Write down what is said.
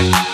You.